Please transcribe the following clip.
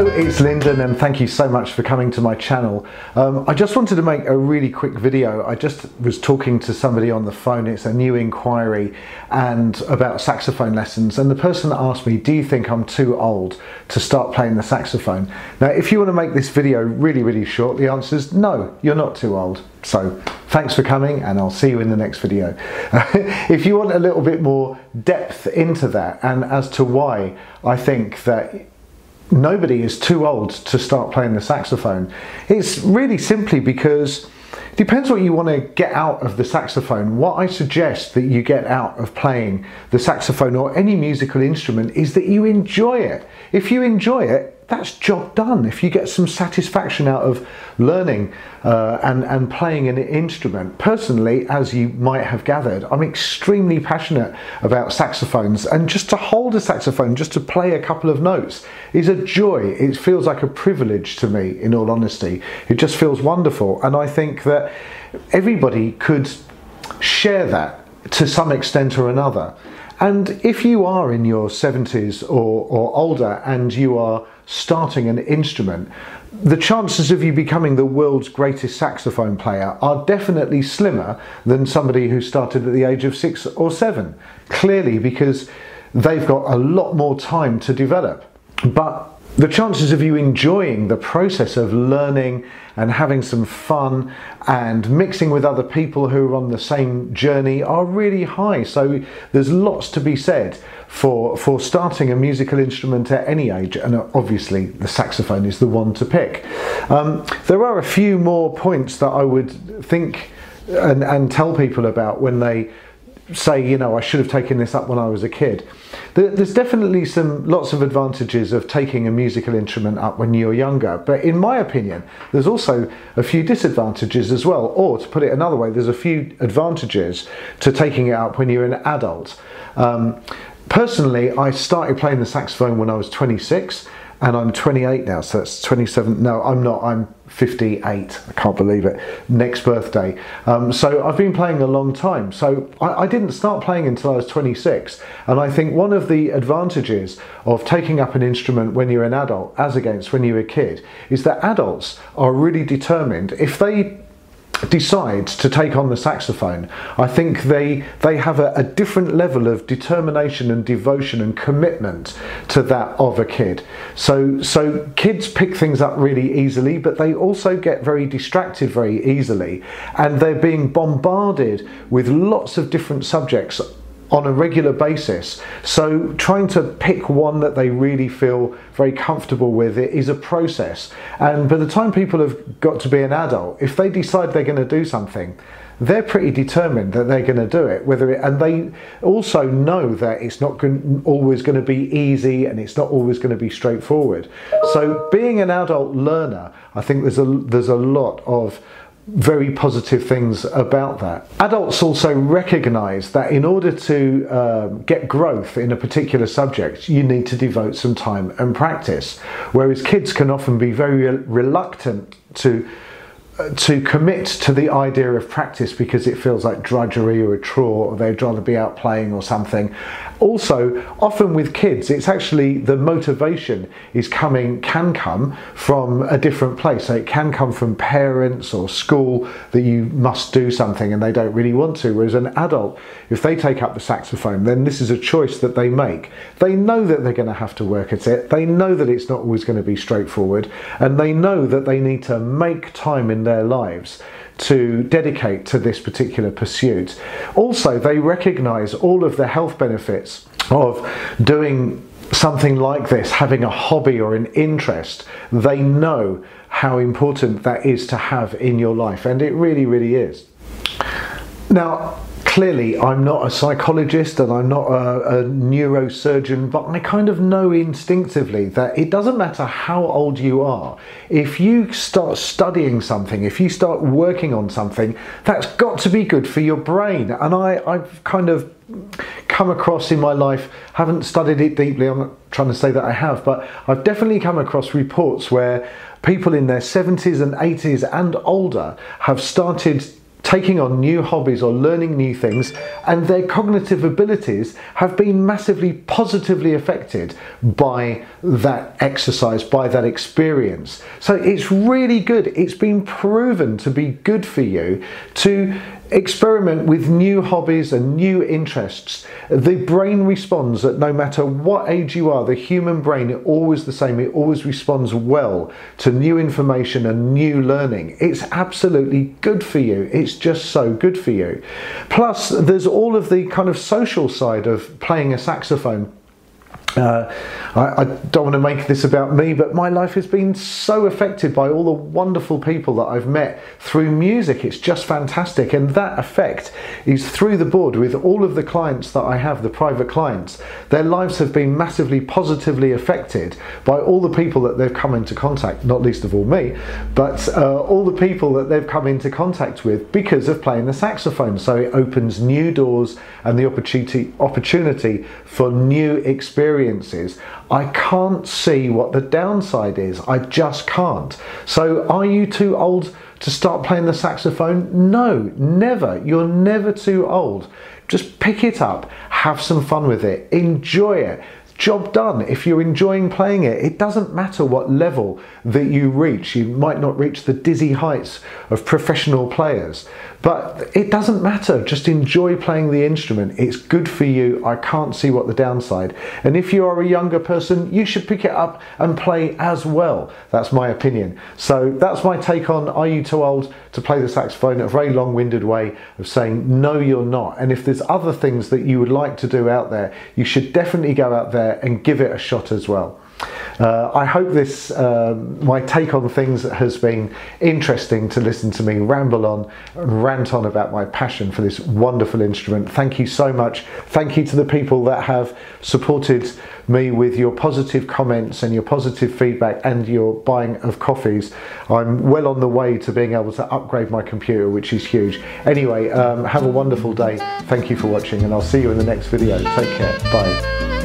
Hello, it's Lynden and thank you so much for coming to my channel. Um, I just wanted to make a really quick video. I just was talking to somebody on the phone, it's a new inquiry and about saxophone lessons and the person asked me, do you think I'm too old to start playing the saxophone? Now if you want to make this video really really short, the answer is no, you're not too old. So thanks for coming and I'll see you in the next video. if you want a little bit more depth into that and as to why I think that nobody is too old to start playing the saxophone. It's really simply because it depends what you want to get out of the saxophone. What I suggest that you get out of playing the saxophone or any musical instrument is that you enjoy it. If you enjoy it, that's job done. If you get some satisfaction out of learning uh, and, and playing an instrument, personally, as you might have gathered, I'm extremely passionate about saxophones and just to hold a saxophone, just to play a couple of notes is a joy. It feels like a privilege to me, in all honesty. It just feels wonderful. And I think that everybody could share that to some extent or another. And if you are in your 70s or, or older and you are starting an instrument, the chances of you becoming the world's greatest saxophone player are definitely slimmer than somebody who started at the age of six or seven. Clearly, because they've got a lot more time to develop. But the chances of you enjoying the process of learning and having some fun and mixing with other people who are on the same journey are really high. So there's lots to be said for, for starting a musical instrument at any age, and obviously the saxophone is the one to pick. Um, there are a few more points that I would think and, and tell people about when they say, you know, I should have taken this up when I was a kid. There's definitely some lots of advantages of taking a musical instrument up when you're younger, but in my opinion, there's also a few disadvantages as well. Or to put it another way, there's a few advantages to taking it up when you're an adult. Um, personally, I started playing the saxophone when I was 26 and I'm 28 now, so that's 27. No, I'm not. I'm 58. I can't believe it. Next birthday. Um, so I've been playing a long time. So I, I, didn't start playing until I was 26. And I think one of the advantages of taking up an instrument when you're an adult, as against when you're a kid, is that adults are really determined. If they decides to take on the saxophone, I think they they have a, a, different level of determination and devotion and commitment to that of a kid. So so kids pick things up really easily, but they also get very distracted very easily, and they're being bombarded with lots of different subjects on a regular basis. So trying to pick one that they really feel very comfortable with it is a process. And by the time people have got to be an adult, if they decide they're going to do something, they're pretty determined that they're going to do it. Whether it, and they also know that it's not going, always going to be easy and it's not always going to be straightforward. So being an adult learner, I think there's a there's a lot of very positive things about that. Adults also recognize that in order to um, get growth in a particular subject, you need to devote some time and practice, whereas kids can often be very reluctant to to commit to the idea of practice because it feels like drudgery or a chore or they'd rather be out playing or something. Also, often with kids, it's actually the motivation is coming, can come from a different place. So it can come from parents or school that you must do something and they don't really want to. Whereas an adult, if they take up the saxophone, then this is a choice that they make. They know that they're going to have to work at it. They know that it's not always going to be straightforward and they know that they need to make time in their lives to dedicate to this particular pursuit. Also, they recognize all of the health benefits of doing something like this, having a hobby or an interest. They know how important that is to have in your life, and it really, really is. Now, clearly I'm not a psychologist and I'm not a, a, neurosurgeon, but I kind of know instinctively that it doesn't matter how old you are. If you start studying something, if you start working on something, that's got to be good for your brain. And I, I've kind of come across in my life, haven't studied it deeply, I'm not trying to say that I have, but I've definitely come across reports where people in their 70s and 80s and older have started taking on new hobbies or learning new things, and their cognitive abilities have been massively positively affected by that exercise, by that experience. So it's really good. It's been proven to be good for you to experiment with new hobbies and new interests. The brain responds that no matter what age you are, the human brain is always the same. It always responds well to new information and new learning. It's absolutely good for you. It's just so good for you. Plus, there's all of the kind of social side of playing a saxophone uh, I, I, don't want to make this about me, but my life has been so affected by all the wonderful people that I've met through music. It's just fantastic. And that effect is through the board with all of the clients that I have, the private clients. Their lives have been massively positively affected by all the people that they've come into contact, not least of all me, but uh, all the people that they've come into contact with because of playing the saxophone. So it opens new doors and the opportunity, opportunity for new experiences experiences, I can't see what the downside is. I just can't. So, are you too old to start playing the saxophone? No, never. You're never too old. Just pick it up, have some fun with it, enjoy it job done. If you're enjoying playing it, it doesn't matter what level that you reach. You might not reach the dizzy heights of professional players, but it doesn't matter. Just enjoy playing the instrument. It's good for you. I can't see what the downside. And if you are a younger person, you should pick it up and play as well. That's my opinion. So that's my take on Are You Too Old to Play the Saxophone? A very long winded way of saying, No, you're not. And if there's other things that you would like to do out there, you should definitely go out there and give it a shot as well. Uh, I hope this, uh, my take on things has been interesting to listen to me ramble on and rant on about my passion for this wonderful instrument. Thank you so much. Thank you to the people that have supported me with your positive comments and your positive feedback and your buying of coffees. I'm well on the way to being able to upgrade my computer, which is huge. Anyway, um, have a wonderful day. Thank you for watching and I'll see you in the next video. Take care. Bye.